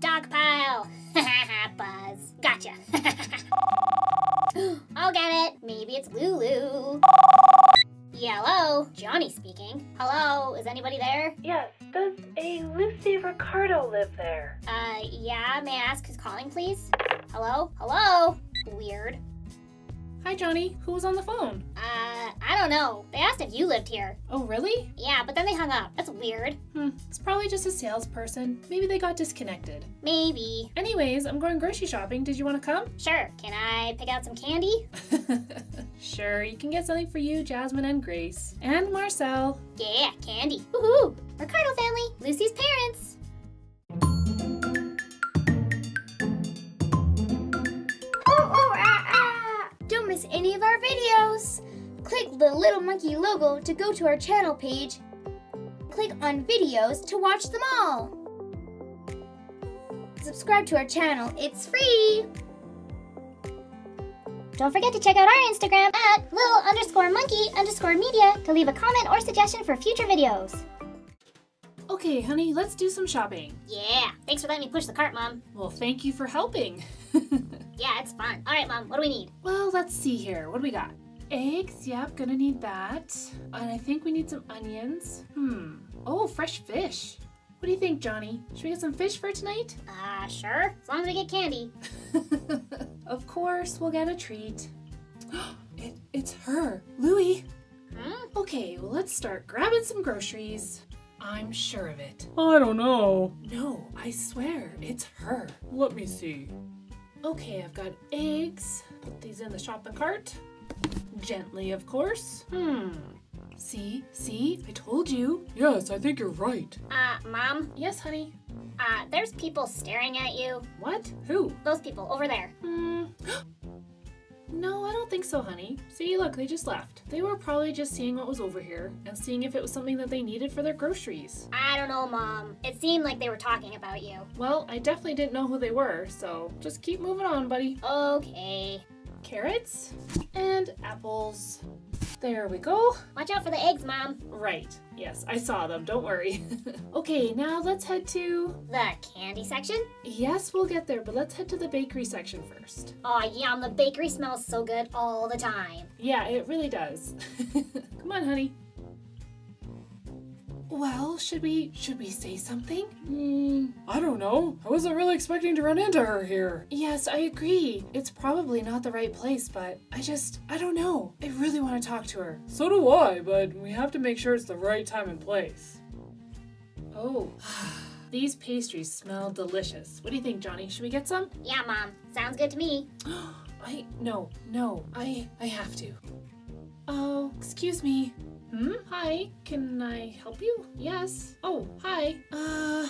Dog pile. Ha ha ha buzz. Gotcha. I'll get it. Maybe it's Lulu. Yeah, hello. Johnny speaking. Hello, is anybody there? Yes, does a Lucy Ricardo live there? Uh, yeah, may I ask who's calling, please? Hello? Hello? Weird. Hi, Johnny. Who was on the phone? Uh, I don't know. They asked if you lived here. Oh, really? Yeah, but then they hung up. That's weird. Hmm, it's probably just a salesperson. Maybe they got disconnected. Maybe. Anyways, I'm going grocery shopping. Did you want to come? Sure. Can I pick out some candy? sure, you can get something for you, Jasmine and Grace. And Marcel. Yeah, candy. Woohoo! Ricardo family, Lucy's parents. Oh, oh, ah, ah. Don't miss any of our videos. The little monkey logo to go to our channel page. Click on videos to watch them all. Subscribe to our channel, it's free. Don't forget to check out our Instagram at little underscore monkey underscore media to leave a comment or suggestion for future videos. Okay, honey, let's do some shopping. Yeah, thanks for letting me push the cart, Mom. Well, thank you for helping. Yeah, it's fun. All right, Mom, what do we need? well, let's see here. What do we got? Eggs, yep, gonna need that. And I think we need some onions. Hmm. Oh, fresh fish. What do you think, Johnny? Should we get some fish for tonight? Uh, sure, as long as we get candy. of course, we'll get a treat. it, it's her, Louie. Hmm? Okay, well, let's start grabbing some groceries. I'm sure of it. I don't know. No, I swear, it's her. Let me see. Okay, I've got eggs. Put these in the shopping cart. Gently, of course. Hmm. See, see, I told you. Yes, I think you're right. Uh, Mom, Yes, honey. uh, there's people staring at you. What? Who? Those people over there. Hmm. no, I don't think so, honey. See, look, they just left. They were probably just seeing what was over here and seeing if it was something that they needed for their groceries. I don't know, Mom. It seemed like they were talking about you. Well, I definitely didn't know who they were, so just keep moving on, buddy. Okay. Carrots and apples. There we go. Watch out for the eggs, Mom. Right. Yes, I saw them. Don't worry. okay, now let's head to. The candy section? Yes, we'll get there, but let's head to the bakery section first. Oh, yum. The bakery smells so good all the time. Yeah, it really does. Come on, honey. Well, should we should we say something? Hmm, I don't know. I wasn't really expecting to run into her here. Yes, I agree. It's probably not the right place, but I just I don't know. I really want to talk to her. So do I, but we have to make sure it's the right time and place. Oh. These pastries smell delicious. What do you think, Johnny? Should we get some? Yeah, Mom. Sounds good to me. I no, no. I I have to. Oh, excuse me. Hmm? Hi. Can I help you? Yes. Oh, hi. Uh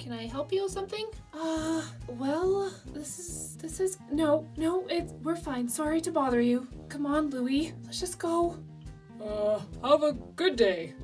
can I help you with something? Uh, well, this is this is no, no, it's we're fine. Sorry to bother you. Come on, Louie. Let's just go. Uh, have a good day.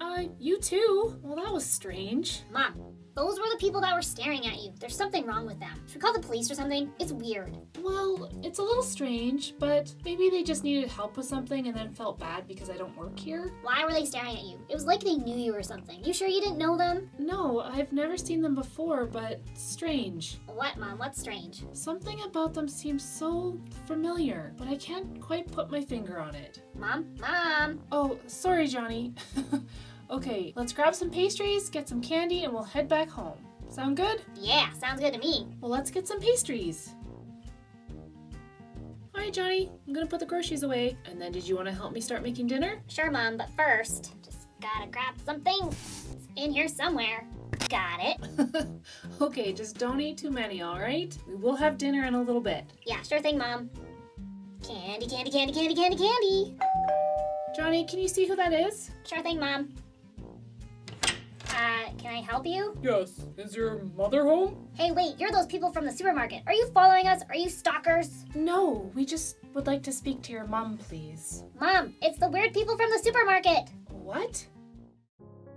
Uh, you too. Well, that was strange. Mom, those were the people that were staring at you. There's something wrong with them. Should we call the police or something? It's weird. Well, it's a little strange, but maybe they just needed help with something and then felt bad because I don't work here. Why were they staring at you? It was like they knew you or something. You sure you didn't know them? No, I've never seen them before, but strange. What, Mom? What's strange? Something about them seems so familiar, but I can't quite put my finger on it. Mom? Mom? Oh, sorry, Johnny. okay, let's grab some pastries, get some candy, and we'll head back home. Sound good? Yeah, sounds good to me. Well, let's get some pastries. All right, Johnny, I'm gonna put the groceries away. And then, did you want to help me start making dinner? Sure, Mom, but first, just gotta grab something. It's in here somewhere. Got it. okay, just don't eat too many, all right? We will have dinner in a little bit. Yeah, sure thing, Mom. Candy, candy, candy, candy, candy, candy. Johnny, can you see who that is? Sure thing, Mom. Uh, can I help you? Yes. Is your mother home? Hey, wait, you're those people from the supermarket. Are you following us? Are you stalkers? No, we just would like to speak to your mom, please. Mom, it's the weird people from the supermarket. What?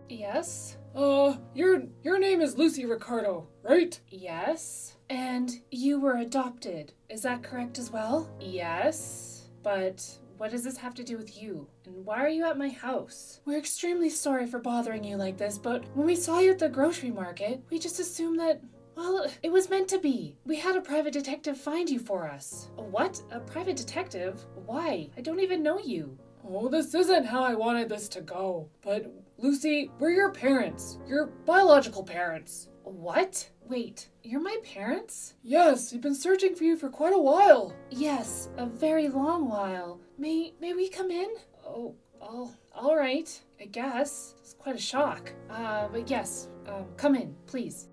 Yes? Uh, your your name is Lucy Ricardo, right? Yes. And you were adopted. Is that correct as well? Yes. But what does this have to do with you? And why are you at my house? We're extremely sorry for bothering you like this, but when we saw you at the grocery market, we just assumed that Well, it was meant to be. We had a private detective find you for us. A what? A private detective? Why? I don't even know you. Oh, this isn't how I wanted this to go. But, Lucy, we're your parents. Your biological parents. What? Wait, you're my parents? Yes, we've been searching for you for quite a while. Yes, a very long while. May may we come in? Oh, all all right. I guess it's quite a shock. Uh, but yes, um, come in, please.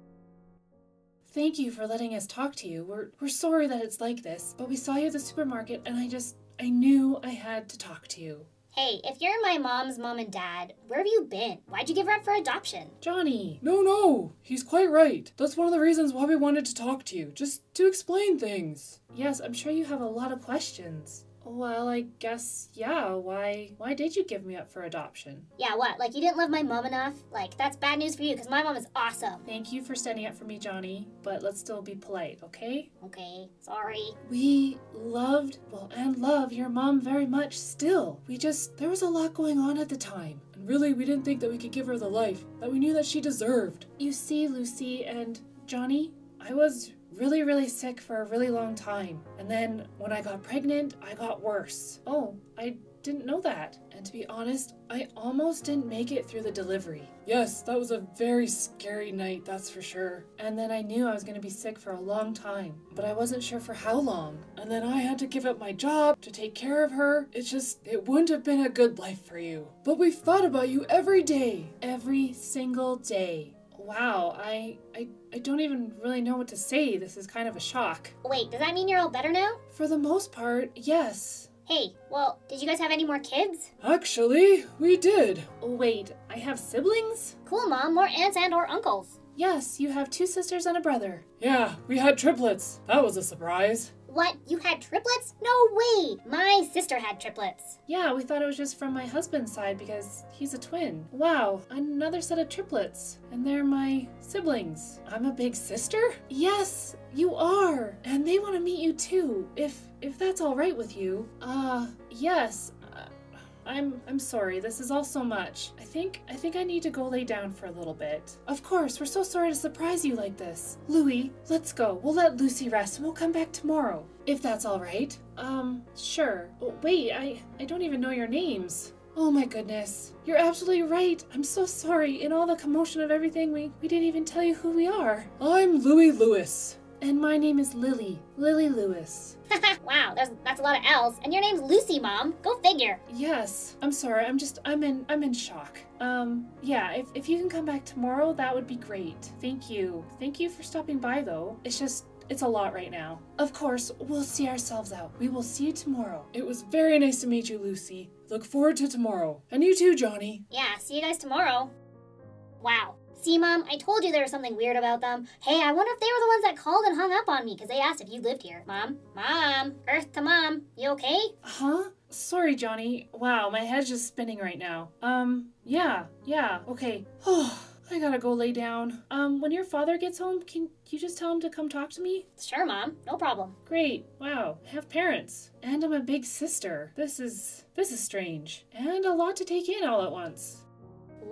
Thank you for letting us talk to you. We're we're sorry that it's like this, but we saw you at the supermarket, and I just I knew I had to talk to you. Hey, if you're my mom's mom and dad, where have you been? Why'd you give her up for adoption? Johnny. No, no, he's quite right. That's one of the reasons why we wanted to talk to you, just to explain things. Yes, I'm sure you have a lot of questions. Well, I guess yeah. Why why did you give me up for adoption? Yeah, what? Like you didn't love my mom enough? Like that's bad news for you because my mom is awesome. Thank you for standing up for me, Johnny, but let's still be polite, okay? Okay, sorry. We loved, well, and love your mom very much still. We just, there was a lot going on at the time. And really, we didn't think that we could give her the life that we knew that she deserved. You see, Lucy and Johnny, I was really, really sick for a really long time. And then when I got pregnant, I got worse. Oh, I didn't know that. And to be honest, I almost didn't make it through the delivery. Yes, that was a very scary night, that's for sure. And then I knew I was going to be sick for a long time, but I wasn't sure for how long. And then I had to give up my job to take care of her. It's just, it wouldn't have been a good life for you. But we've thought about you every day. Every single day. Wow, I, I I don't even really know what to say. This is kind of a shock. Wait, does that mean you're all better now? For the most part, yes. Hey, well, did you guys have any more kids? Actually, we did. Wait, I have siblings? Cool, Mom. More aunts and or uncles. Yes, you have two sisters and a brother. Yeah, we had triplets. That was a surprise. What? You had triplets? No way! My sister had triplets. Yeah, we thought it was just from my husband's side because he's a twin. Wow, another set of triplets. And they're my siblings. I'm a big sister? Yes, you are. And they want to meet you too, if if that's all right with you. Uh, yes. I'm I'm sorry. This is all so much. I think I think I need to go lay down for a little bit. Of course, we're so sorry to surprise you like this. Louis, let's go. We'll let Lucy rest and we'll come back tomorrow. If that's all right. Um, sure. Oh, wait, I I don't even know your names. Oh my goodness. You're absolutely right. I'm so sorry. In all the commotion of everything, we, we didn't even tell you who we are. I'm Louis Lewis. And my name is Lily. Lily Lewis. wow, that's a lot of L's. And your name's Lucy, Mom. Go figure. Yes. I'm sorry. I'm just I'm in I'm in shock. Um yeah, if if you can come back tomorrow, that would be great. Thank you. Thank you for stopping by though. It's just it's a lot right now. Of course, we'll see ourselves out. We will see you tomorrow. It was very nice to meet you, Lucy. Look forward to tomorrow. And you too, Johnny. Yeah, see you guys tomorrow. Wow. See, Mom, I told you there was something weird about them. Hey, I wonder if they were the ones that called and hung up on me because they asked if you lived here. Mom? Mom? Earth to Mom. You okay? Huh? Sorry, Johnny. Wow, my head's just spinning right now. Um, yeah, yeah, okay. I gotta go lay down. Um, when your father gets home, can you just tell him to come talk to me? Sure, Mom. No problem. Great. Wow. I have parents. And I'm a big sister. This is this is strange. And a lot to take in all at once.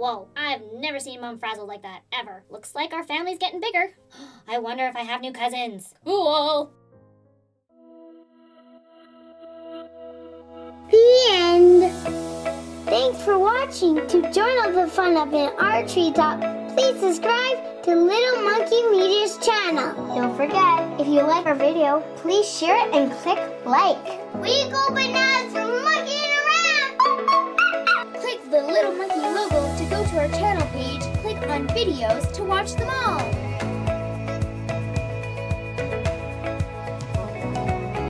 Whoa, I've never seen Mom frazzled like that, ever. Looks like our family's getting bigger. I wonder if I have new cousins. Cool. The end. Thanks for watching. To join all the fun up in our treetop, please subscribe to Little Monkey Media's channel. Don't forget, if you like our video, please share it and click like. We go bananas click the Little Monkey logo to go to our channel page. Click on videos to watch them all.